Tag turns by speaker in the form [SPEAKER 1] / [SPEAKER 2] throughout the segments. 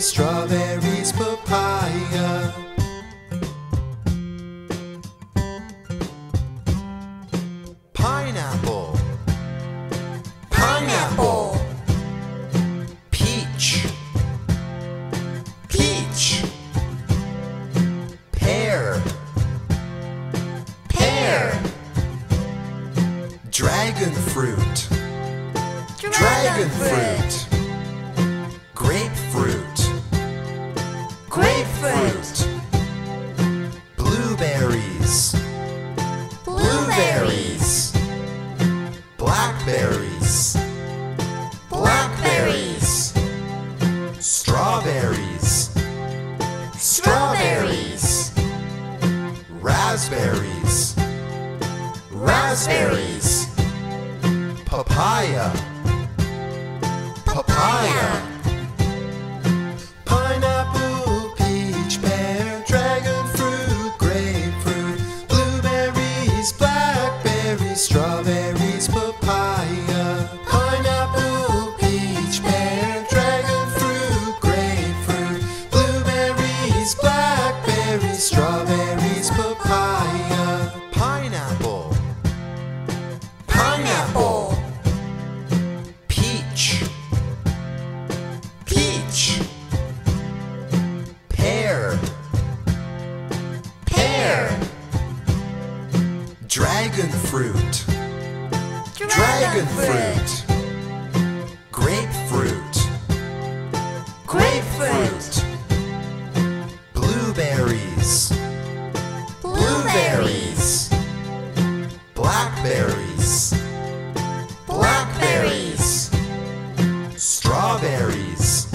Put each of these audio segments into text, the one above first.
[SPEAKER 1] strawberries, papaya. Pineapple. Pineapple. Peach. Peach. Pear. Pear. Dragon fruit. Dragon, fruit. Strawberries. Raspberries. Raspberries. Papaya. Papaya. Pineapple, peach, pear, dragon fruit, grapefruit, blueberries, blackberries, strawberries, papaya. Dragon fruit. Dragon fruit. Grapefruit. Grapefruit. Blueberries. Blueberries. Blackberries. Blackberries. Strawberries.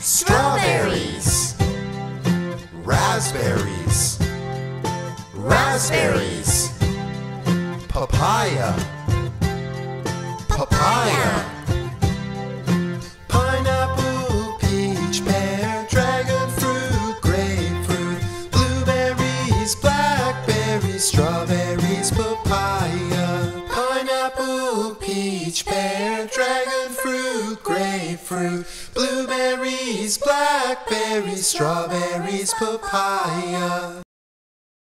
[SPEAKER 1] Strawberries. Raspberries. Raspberries. Papaya. Papaya. Pineapple, peach, pear, dragon fruit, grapefruit, blueberries, blackberries, strawberries, papaya. Pineapple, peach, pear, dragon fruit, grapefruit, blueberries, blackberries, strawberries, papaya.